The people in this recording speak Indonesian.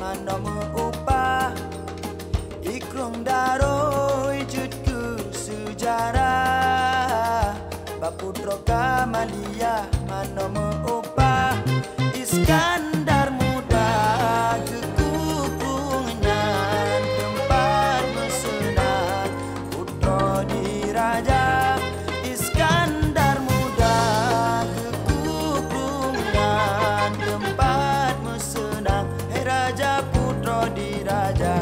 Manomu upah Ikrung daro ijutku sejarah. Baputro Kamalia manomu upah Iskan Raja